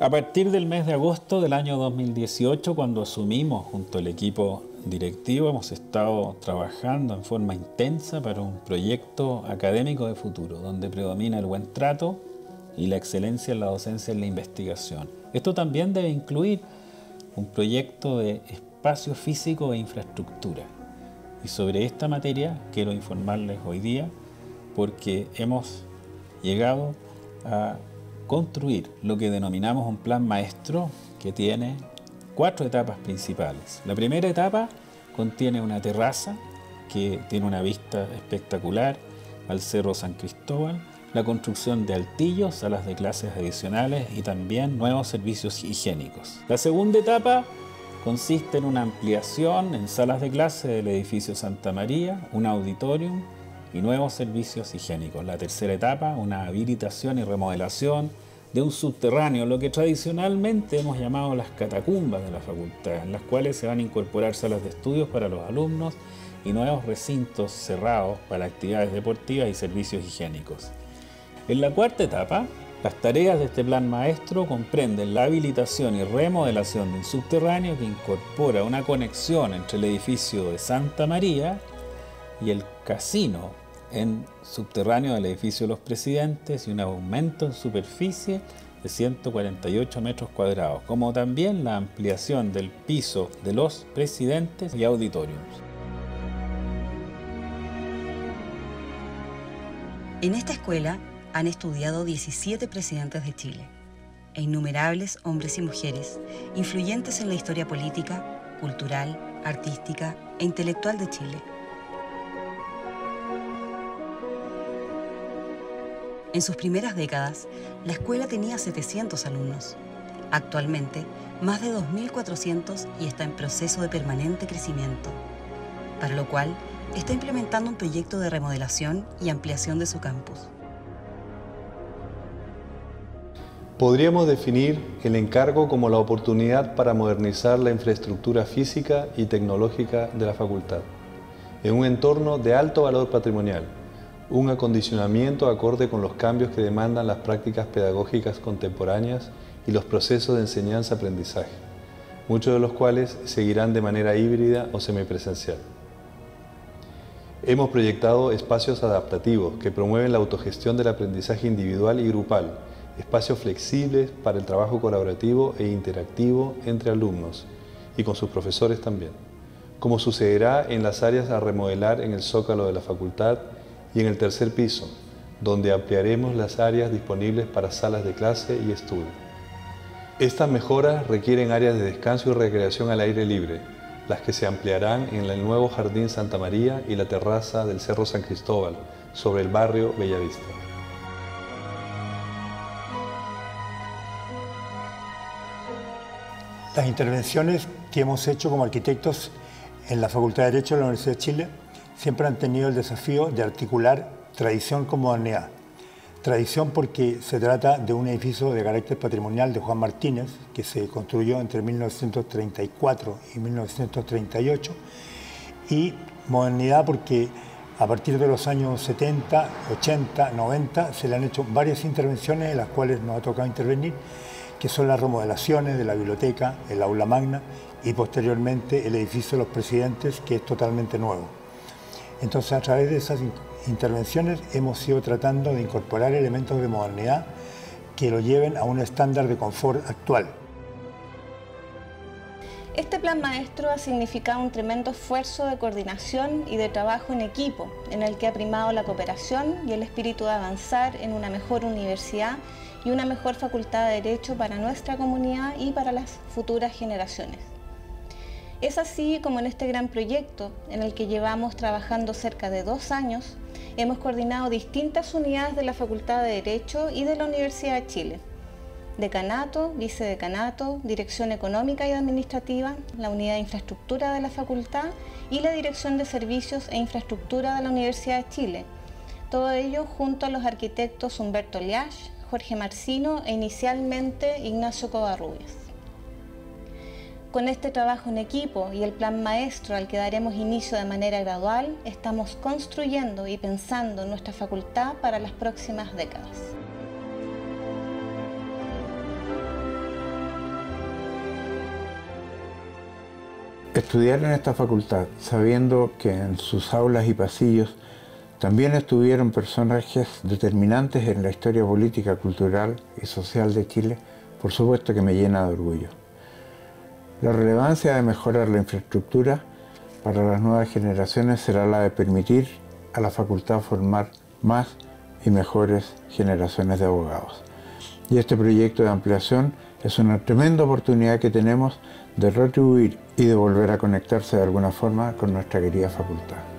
A partir del mes de agosto del año 2018, cuando asumimos junto al equipo directivo, hemos estado trabajando en forma intensa para un proyecto académico de futuro, donde predomina el buen trato y la excelencia en la docencia y en la investigación. Esto también debe incluir un proyecto de espacio físico e infraestructura. Y sobre esta materia quiero informarles hoy día porque hemos llegado a construir lo que denominamos un plan maestro que tiene cuatro etapas principales. La primera etapa contiene una terraza que tiene una vista espectacular al Cerro San Cristóbal, la construcción de altillos, salas de clases adicionales y también nuevos servicios higiénicos. La segunda etapa consiste en una ampliación en salas de clase del edificio Santa María, un auditorium y nuevos servicios higiénicos. La tercera etapa, una habilitación y remodelación de un subterráneo, lo que tradicionalmente hemos llamado las catacumbas de la facultad, en las cuales se van a incorporar salas de estudios para los alumnos y nuevos recintos cerrados para actividades deportivas y servicios higiénicos. En la cuarta etapa, las tareas de este plan maestro comprenden la habilitación y remodelación de un subterráneo que incorpora una conexión entre el edificio de Santa María y el casino en subterráneo del edificio de los presidentes y un aumento en superficie de 148 metros cuadrados, como también la ampliación del piso de los presidentes y auditorios. En esta escuela han estudiado 17 presidentes de Chile e innumerables hombres y mujeres influyentes en la historia política, cultural, artística e intelectual de Chile. En sus primeras décadas, la escuela tenía 700 alumnos. Actualmente, más de 2.400 y está en proceso de permanente crecimiento, para lo cual está implementando un proyecto de remodelación y ampliación de su campus. Podríamos definir el encargo como la oportunidad para modernizar la infraestructura física y tecnológica de la facultad, en un entorno de alto valor patrimonial, un acondicionamiento acorde con los cambios que demandan las prácticas pedagógicas contemporáneas y los procesos de enseñanza-aprendizaje, muchos de los cuales seguirán de manera híbrida o semipresencial. Hemos proyectado espacios adaptativos que promueven la autogestión del aprendizaje individual y grupal, espacios flexibles para el trabajo colaborativo e interactivo entre alumnos y con sus profesores también, como sucederá en las áreas a remodelar en el zócalo de la facultad y en el tercer piso, donde ampliaremos las áreas disponibles para salas de clase y estudio. Estas mejoras requieren áreas de descanso y recreación al aire libre, las que se ampliarán en el nuevo Jardín Santa María y la terraza del Cerro San Cristóbal, sobre el barrio Bellavista. Las intervenciones que hemos hecho como arquitectos en la Facultad de Derecho de la Universidad de Chile siempre han tenido el desafío de articular tradición con modernidad. Tradición porque se trata de un edificio de carácter patrimonial de Juan Martínez, que se construyó entre 1934 y 1938, y modernidad porque a partir de los años 70, 80, 90 se le han hecho varias intervenciones en las cuales nos ha tocado intervenir que son las remodelaciones de la biblioteca, el aula magna y posteriormente el edificio de los presidentes, que es totalmente nuevo. Entonces, a través de esas intervenciones hemos ido tratando de incorporar elementos de modernidad que lo lleven a un estándar de confort actual. Este plan maestro ha significado un tremendo esfuerzo de coordinación y de trabajo en equipo, en el que ha primado la cooperación y el espíritu de avanzar en una mejor universidad y una mejor facultad de Derecho para nuestra comunidad y para las futuras generaciones. Es así como en este gran proyecto, en el que llevamos trabajando cerca de dos años, hemos coordinado distintas unidades de la Facultad de Derecho y de la Universidad de Chile. Decanato, vicedecanato, Dirección Económica y Administrativa, la Unidad de Infraestructura de la Facultad y la Dirección de Servicios e Infraestructura de la Universidad de Chile. Todo ello junto a los arquitectos Humberto Liash, Jorge Marcino e inicialmente Ignacio Covarrubias. Con este trabajo en equipo y el plan maestro al que daremos inicio de manera gradual, estamos construyendo y pensando nuestra facultad para las próximas décadas. Estudiar en esta facultad, sabiendo que en sus aulas y pasillos también estuvieron personajes determinantes en la historia política, cultural y social de Chile, por supuesto que me llena de orgullo. La relevancia de mejorar la infraestructura para las nuevas generaciones será la de permitir a la facultad formar más y mejores generaciones de abogados. Y este proyecto de ampliación es una tremenda oportunidad que tenemos de retribuir y de volver a conectarse de alguna forma con nuestra querida facultad.